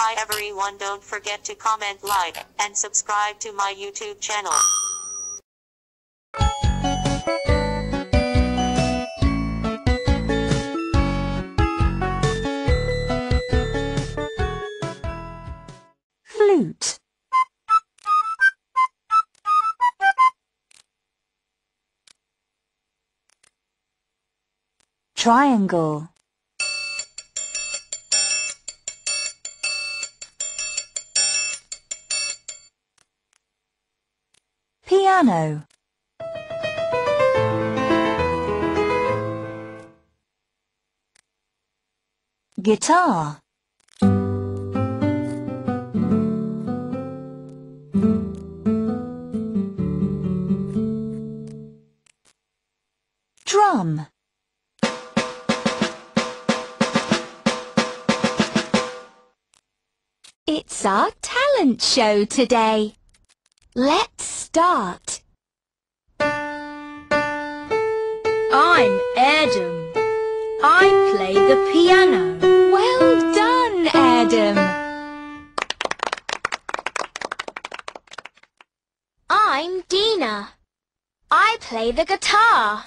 Hi everyone don't forget to comment like and subscribe to my YouTube channel. flute triangle piano. Guitar. Drum. It's our talent show today. Let's start. I'm Adam. I play the piano. Well done, Adam. I'm Dina. I play the guitar.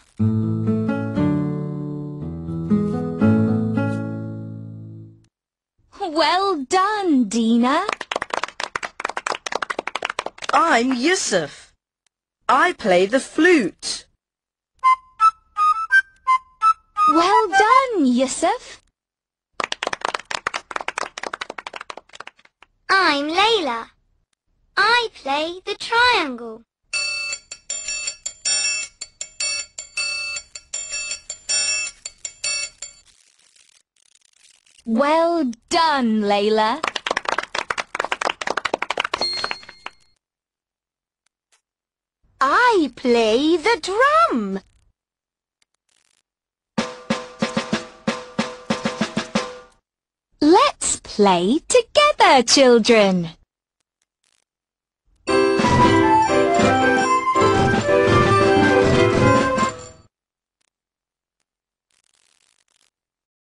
Well done, Dina. I'm Yusuf. I play the flute. Well done, Yusuf. I'm Layla. I play the triangle. Well done, Layla. Play the drum. Let's play together, children.